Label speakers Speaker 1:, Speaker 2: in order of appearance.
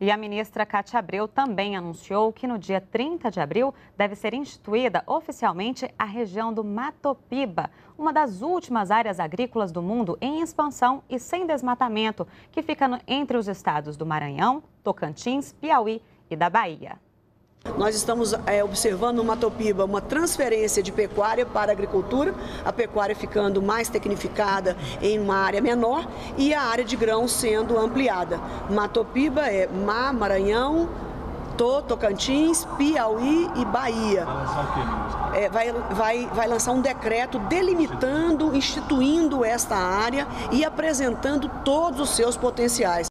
Speaker 1: E a ministra Cátia Abreu também anunciou que no dia 30 de abril deve ser instituída oficialmente a região do Matopiba, uma das últimas áreas agrícolas do mundo em expansão e sem desmatamento, que fica entre os estados do Maranhão, Tocantins, Piauí e da Bahia.
Speaker 2: Nós estamos é, observando no Matopiba uma transferência de pecuária para a agricultura, a pecuária ficando mais tecnificada em uma área menor e a área de grão sendo ampliada. Matopiba é Mar, Maranhão, Tô, Tocantins, Piauí e Bahia. Vai lançar o quê, ministro? É, vai, vai, vai lançar um decreto delimitando, instituindo esta área e apresentando todos os seus potenciais.